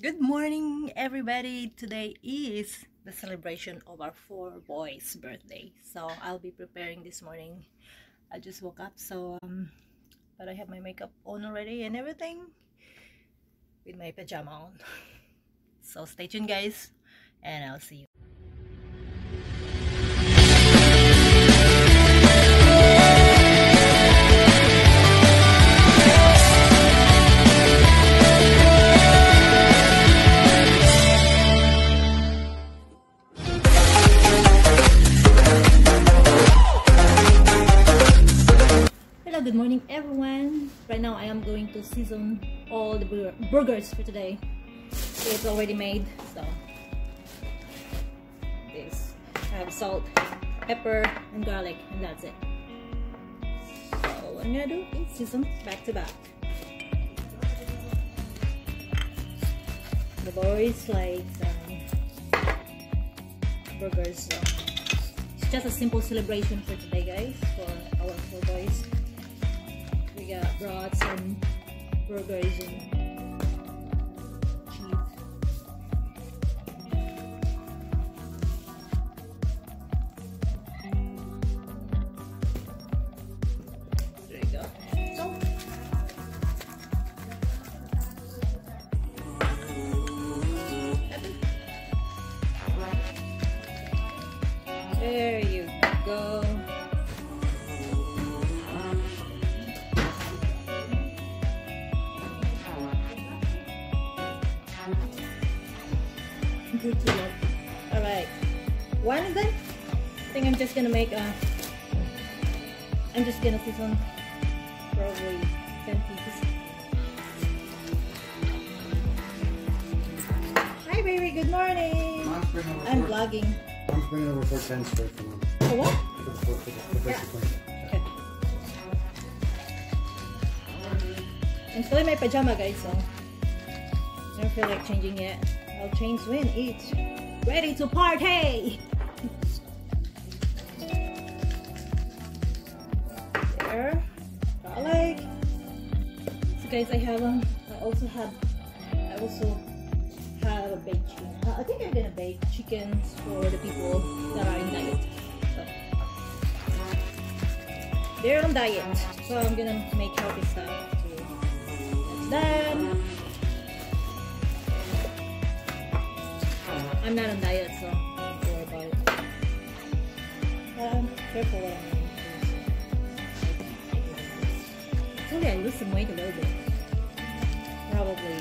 Good morning, everybody. Today is the celebration of our four boys' birthday. So I'll be preparing this morning. I just woke up, so um, but I have my makeup on already and everything with my pajama on. So stay tuned, guys, and I'll see you. Right now I am going to season all the bur- burgers for today. It's already made, so this I have salt, pepper, and garlic, and that's it. So what I'm gonna do is season back to back. The boys like um, burgers. So it's just a simple celebration for today, guys, for our four boys. Got brats and burgers and One is done. I think I'm just gonna make a. I'm just gonna season probably 10 pieces. Hi baby, good morning. I'm vlogging. I'm four, vlogging. Mom's bringing over four tens for for what? For the, for, for the, the basic one. Okay. I'm still in my pajama guys, so I don't feel like changing yet. I'll change when it's ready to party! Guys, I have um, I also have, I also have a baked chicken. Uh, I think I'm gonna bake chickens for the people that are in diet. So they're on diet, so I'm gonna make healthy stuff too. Done. I'm not on diet, so don't worry about it. Um, careful what I'm eating. Hopefully I lose some weight a little bit. Probably.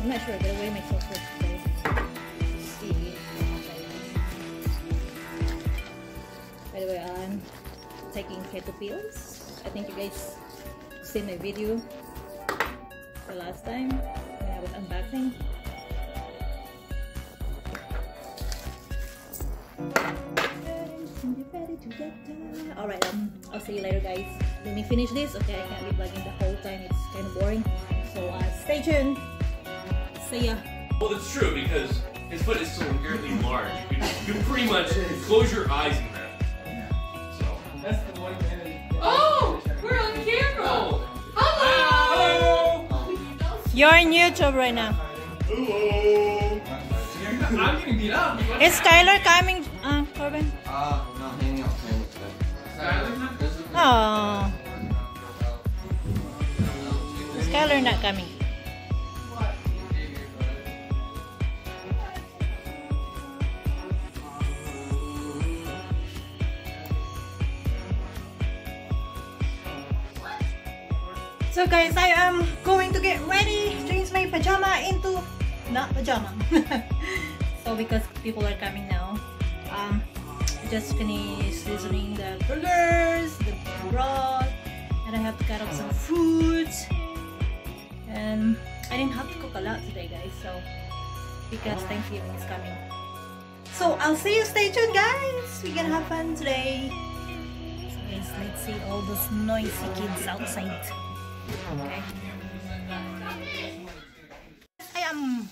I'm not sure. First today. See. By the way, I'm taking keto pills. I think you guys seen my video the last time when I was unboxing. Alright, um, I'll see you later guys. Let me finish this. Okay, I can't be vlogging the whole time. It's kind of boring. So uh, stay tuned. See ya. Well, it's true because his foot is so inherently large. You can, you can pretty much close your eyes in there. So. That's the one minute. Oh, we're on camera. Hello. You're on YouTube right now. Hello. I'm getting beat up. Is Skylar coming, uh, Corbin? Uh, no, hanging out with. Skylar? Oh, Skylar not coming. So guys, I am going to get ready, change my pajama into not pajama. so because people are coming now, um, I just finished seasoning the burgers, the broth, and I have to cut up some fruits. And I didn't have to cook a lot today, guys. So because Thanksgiving is coming. So I'll see you. Stay tuned, guys. We're gonna have fun today. So guys, let's see all those noisy kids outside. Okay. I am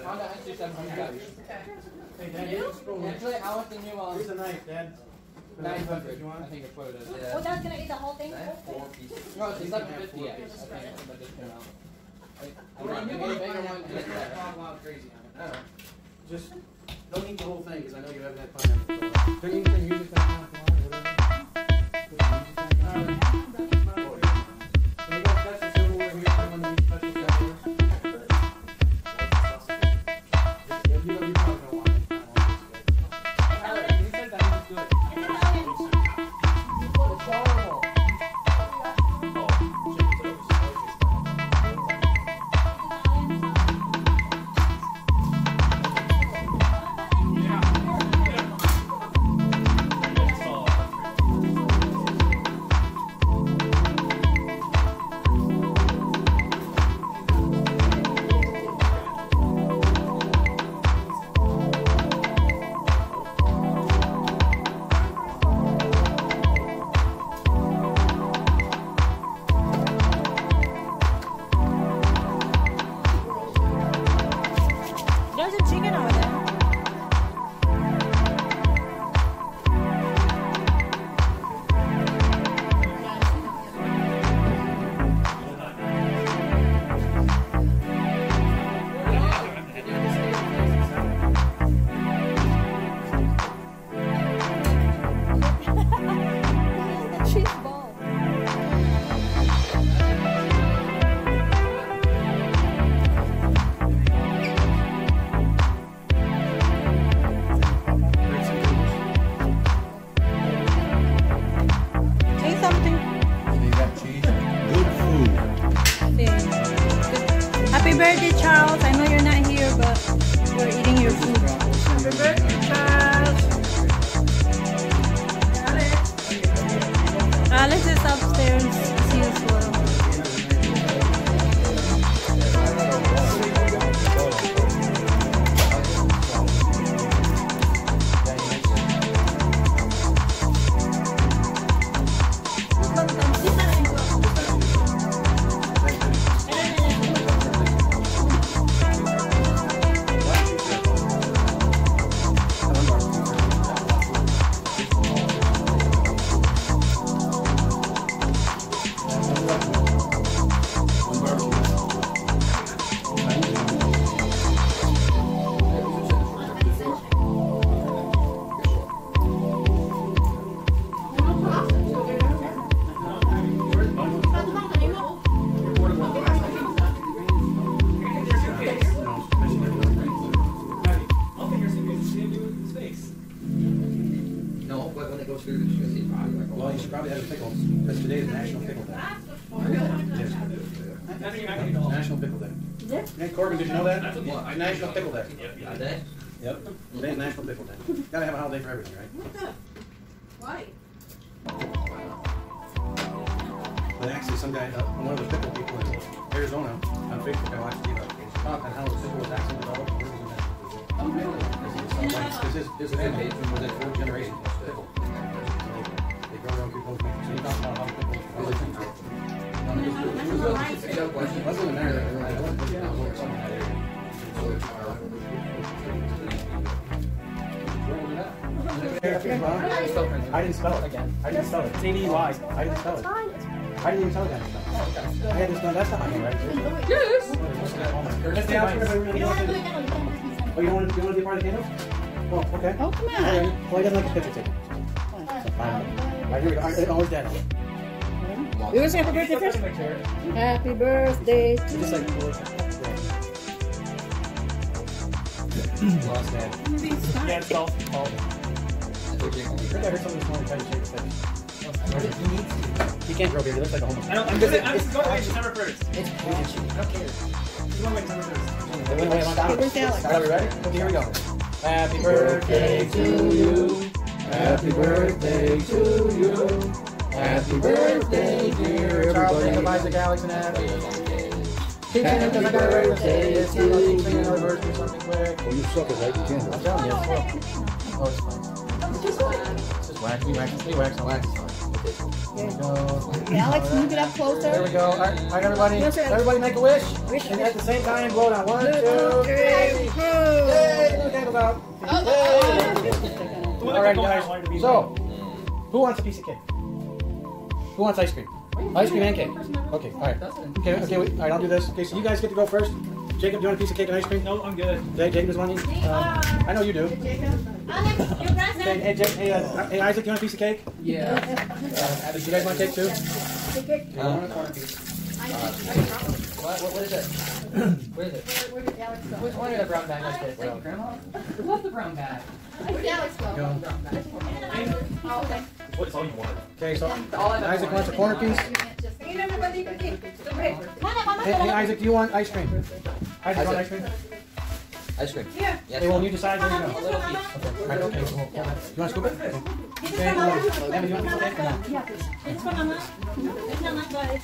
a Honda spoon Rebel. for that. Honda SG700. Okay. Hey, Dad. Actually, I want the new Here's a knife, Dad. 900. I think it's what it is. Yeah. Oh, that's gonna eat the whole thing? Four pieces. No, it's 750. I think, but just came out. I, I'm not gonna get a bigger one. and it's better. crazy on it. Just don't eat the whole thing because I know you haven't had pineapple. Don't need to music back on if you want or whatever? No, but when it goes through, it's gonna see probably like. Well, you should probably have a pickle, because today is National Pickle Day. Yes. Nothing I can eat all. National Pickle Day. Yeah. Hey, Corbin, did you know that? That's. National Pickle Day. A day? Yep. Today's National Pickle Day. Gotta have a holiday for everything, right? What the? Why? But actually, some guy, uh, one of the pickle people in Arizona, on Facebook, I watched the, uh, talk on how the pickle was actually developed. Where was it at? Oh, really? Because his, his family was that fourth generation pickle. I didn't spell it. Again. I didn't spell it. It's A-D-Y. I didn't spell it. I didn't even tell you how to spell it. I had this done, that's not my handwriting. Yes. Let's see, I really want Oh, you don't want to, you want to be part of the candles? Oh, okay. Oh, come All right. Well, he doesn't like the picture taken. So, fine. All right, here we go. All right, Oh, he's dead. We were happy birthday first. Happy birthday to Just like. Lost dad. Yeah, it's all. all. I think I heard someone this morning trying to shave his face. He can't grow beard. He looks like a homeless. I don't. I'm gonna. I'm just going to wait December first. It's patchy. I don't care. Just going to December first. Wait, wait, wait, Happy birthday, Alex. All right, we ready? Okay, here we go. Happy birthday to you. Happy birthday to you. Happy birthday, dear Charles Jacob Isaac Alex and Abby. Keep singing because I got to ready to say it. Keep singing another verse or something quick. Well, you suck at lighting I'm candles. telling you, it's cool. Oh, it's fine. It's just wax. We wax. We wax. Wax. There we go. Alex, move it up closer. There we go. All right, all right everybody. Everybody make a wish. And at the same time, blow down. One, two, three. Yay! Look at about. All right, guys. So, who wants a piece of cake? Who wants ice cream? Ice cream and cake. Okay, all right. Okay, okay. Wait, all right, I'll do this. Okay, so you guys get to go first. Jacob, do you want a piece of cake and ice cream? No, I'm good. Jake, Jacob does want any? Uh, I know you do. Alex, your Hey, present. hey, Jake, hey, uh, hey, Isaac, do you want a piece of cake? Yeah. Uh, do you guys want cake too? Um, what, what, what is it? what is it? Where, where Which one of the brown bag is it? Well, Grandma? I love the brown bag. Go. What's all you want? Okay, so All Isaac wants a corner piece. Ain't everybody can take the paper. Hey, hey, Isaac, do you want ice cream? Isaac, Isaac. want ice cream? Ice cream. Yeah. Yes. Hey, well, you decide where you A little piece. All right, okay, so, you want to scoop it? Okay. Okay, Evan, do you want a piece of cake? It's for Mama. It's Mama, guys.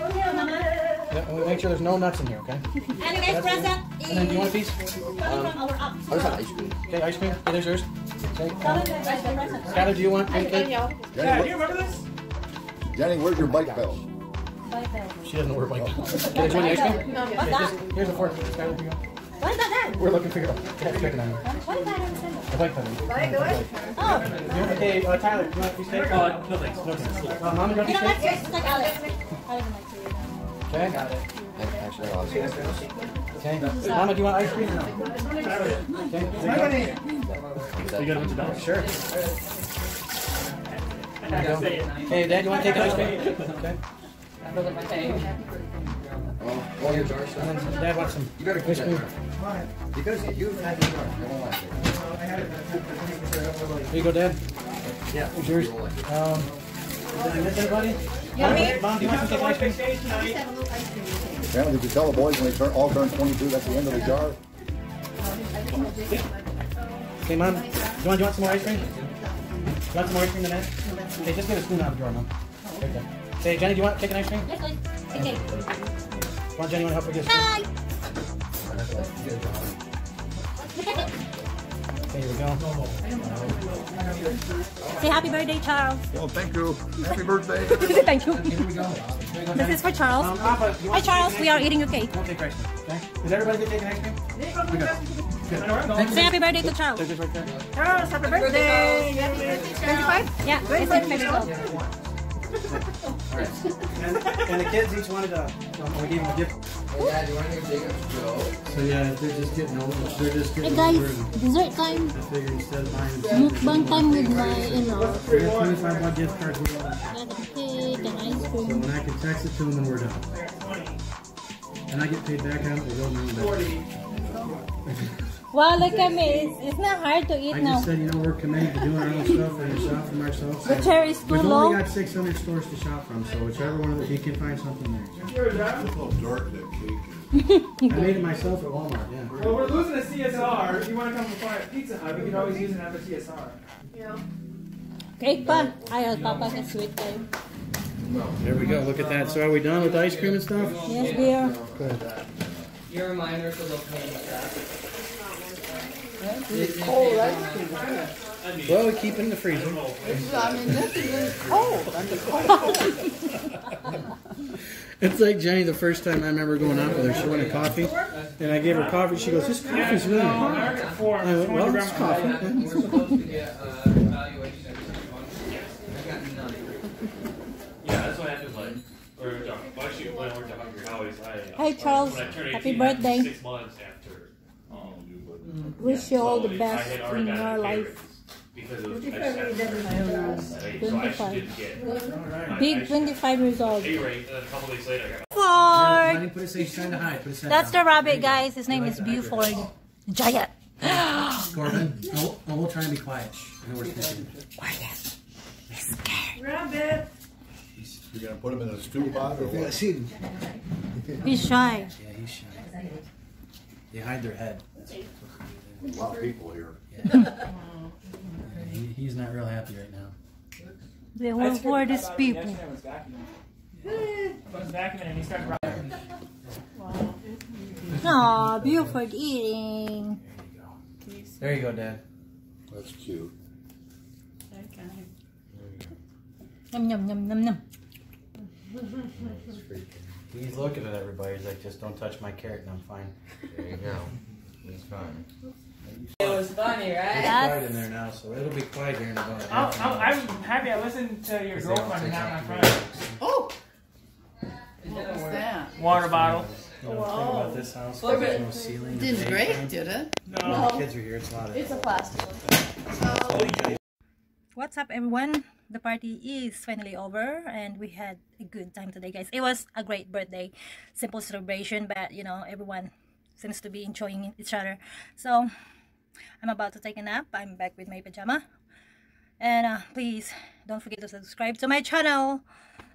Oh, Mama. Yeah, we'll make sure there's no nuts in here, okay? And you guys present And then, do you want a piece? coming from our up. I just had ice cream. Okay, ice cream. Okay, there's yours. Okay. Tell um, them that guys the present. Skylar, do you want any cake? Jenny, where- Jenny, where's your bike belt? She doesn't know where bike. Okay, do you want ice cream? What's Okay, that? here's, here's a fork. Skylar, here you go. What is that? We're looking for your. Yeah, checking on you. What is that? The bike pedal. Oh, Okay, uh, Tyler, do you want a piece of cake? Uh, no thanks. Uh, Mom, do you want to a you know of what? cake? It's like Alex. Alex would like to. Okay, got it. Actually, I'll see. Okay. Mama, do you want ice cream or no? Okay. You got a bunch of dollars. Sure. There you go. Hey, Dad, you want to take an ice cream? Okay. Oh, all your jars. And then Dad wants some You better ice keep cream. that. Because you've had the jar. I won't like it. Here you go, Dad. Yeah. Here's yours. Um, Apparently, did you tell the boys when they turn, all turn 22, that's the end of the jar? Okay, Mom, do you want, do you want some more ice cream? Do You want some more ice cream than that? Okay, just get a spoon out of the drawer, Mom. Right there. Hey, Jenny, do you want cake and ice cream? Yes, please. Okay. Come on, Jenny, you want to help her get a spoon? Hi. Okay, here we go. Say happy birthday, Charles. Well, thank you. Happy birthday. Thank you. Here we go. Here we go, This is for Charles. Um, Papa, Hi, Charles. We are eating your cake. Don't take ice cream, okay? Does everybody get cake and ice cream? We good. Good. Say happy birthday to Charles. Take this right. Charles, happy birthday. 25? Yeah, it's like myself. And, and the kids each wanted a, um, we gave them a gift. Hey, do you want to hear Jacob's joke? So yeah, they're just getting old. They're just Hey getting guys, older. and dessert time. I figure instead of buying Mukbang time with my in-laws. we got 25 buck gift cards. We got Got a cake and ice So cream. when I can text it to them, then we're done. And I get paid back out. They go my back. Wow, look at me. It's, it's not hard to eat I now. just said, you know, we're committed to doing our own stuff and shop from ourselves. The chair is too We've low. only got 600 stores to shop from, so whichever one of them, you can find something there. How dark that cake is. I made it myself at Walmart, yeah. Well, we're losing a CSR. If you want to come and find a Pizza Hut, we can always use another CSR. Yeah. Cake pa. Ayaw, Papa has sweet time. There we go. Look at that. So are we done with ice cream and stuff? Yes, dear. Your reminder to look at that. It's cold, right? Well, we keep it in the freezer. I mean, this is really cold. I mean, It's like Jenny the first time I remember going out with her. She wanted coffee, and I gave her coffee. She goes, "This coffee's really hot." I went, "Well, it's coffee." We're supposed to get uh, evaluation every six months. I got none. Yeah, that's what happens like. Or uh, well, actually, when I worked at Hungry Howie's, I. Hey, Charles. When I turned 18, Happy birthday. Six months after. Um, Wish you all the best in your life. raise Because it was, I just had to So I actually didn't get. I- Big 25 years old. Pay and then a couple days later, I got. Ford. Put it. Say, trying to hide. Put it. That's the rabbit, guys. His name is Buford. Giant. Corbin. No, no, we'll try and be quiet. I know we're speaking. Quiet. He's scared. Rabbit. You're gonna put them in a stew pot or what? He's shy. Yeah, he's shy. They hide their head. A lot of people here. Yeah, he, he's not real happy right now. The whole world is people. Yesterday I was vacuuming. I and he started rocking. Aw, Buford eating. There you go, Dad. That's cute. Yum, yum, yum, yum, yum. He's looking at everybody. He's like, just don't touch my carrot and I'm fine. There you go. He's fine. It was funny, It's right? quiet in there now, so it'll be quiet here in about a I'm, half I'm, an hour. I'm happy I listened to your Because they all girlfriend and take not my out friend. Oh, It didn't what's that? Water bottle. You know, thing about this house, Flip there's no ceiling. or Didn't anything. break, did it? No. When the kids are here, it's a lot of. It's a plastic one. What's up, everyone? The party is finally over, and we had a good time today, guys. It was a great birthday, simple celebration, but you know, everyone seems to be enjoying each other. So, I'm about to take a nap. I'm back with my pajama, and uh, please don't forget to subscribe to my channel.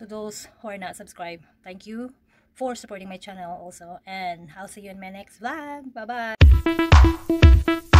To those who are not subscribed, thank you for supporting my channel also, and I'll see you in my next vlog. Bye bye.